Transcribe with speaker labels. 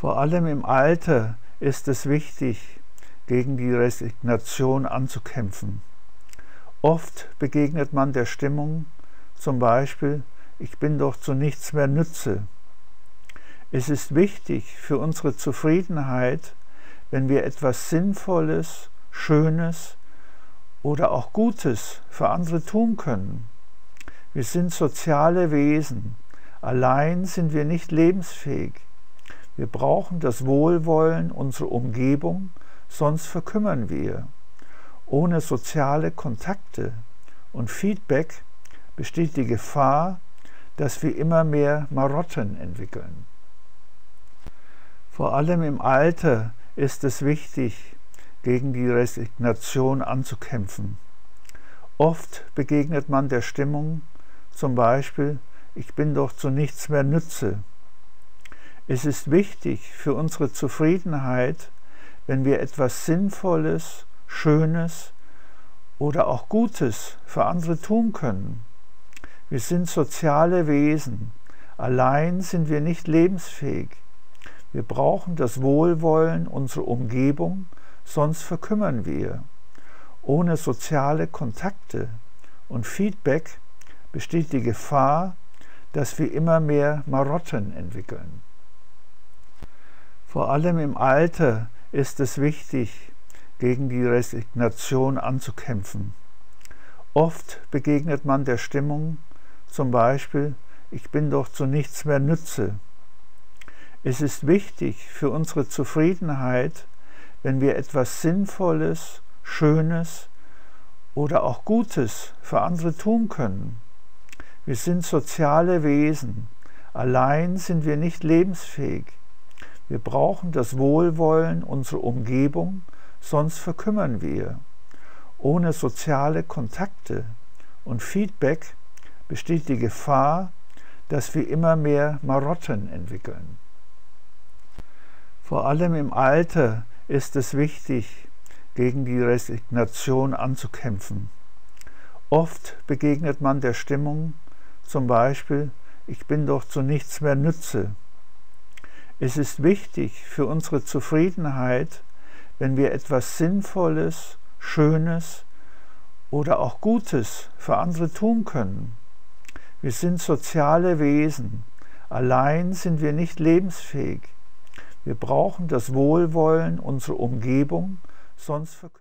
Speaker 1: Vor allem im Alter ist es wichtig, gegen die Resignation anzukämpfen. Oft begegnet man der Stimmung, zum Beispiel, ich bin doch zu nichts mehr nütze. Es ist wichtig für unsere Zufriedenheit, wenn wir etwas Sinnvolles, Schönes oder auch Gutes für andere tun können. Wir sind soziale Wesen. Allein sind wir nicht lebensfähig. Wir brauchen das Wohlwollen unserer Umgebung, sonst verkümmern wir. Ohne soziale Kontakte und Feedback besteht die Gefahr, dass wir immer mehr Marotten entwickeln. Vor allem im Alter ist es wichtig, gegen die Resignation anzukämpfen. Oft begegnet man der Stimmung, zum Beispiel, ich bin doch zu nichts mehr nütze. Es ist wichtig für unsere Zufriedenheit, wenn wir etwas Sinnvolles, Schönes oder auch Gutes für andere tun können. Wir sind soziale Wesen. Allein sind wir nicht lebensfähig. Wir brauchen das Wohlwollen unserer Umgebung, sonst verkümmern wir. Ohne soziale Kontakte und Feedback besteht die Gefahr, dass wir immer mehr Marotten entwickeln. Vor allem im Alter ist es wichtig, gegen die Resignation anzukämpfen. Oft begegnet man der Stimmung, zum Beispiel, ich bin doch zu nichts mehr nütze. Es ist wichtig für unsere Zufriedenheit, wenn wir etwas Sinnvolles, Schönes oder auch Gutes für andere tun können. Wir sind soziale Wesen. Allein sind wir nicht lebensfähig. Wir brauchen das Wohlwollen unserer Umgebung, sonst verkümmern wir. Ohne soziale Kontakte und Feedback besteht die Gefahr, dass wir immer mehr Marotten entwickeln. Vor allem im Alter ist es wichtig, gegen die Resignation anzukämpfen. Oft begegnet man der Stimmung, zum Beispiel, ich bin doch zu nichts mehr nütze. Es ist wichtig für unsere Zufriedenheit, wenn wir etwas Sinnvolles, Schönes oder auch Gutes für andere tun können. Wir sind soziale Wesen. Allein sind wir nicht lebensfähig. Wir brauchen das Wohlwollen unserer Umgebung, sonst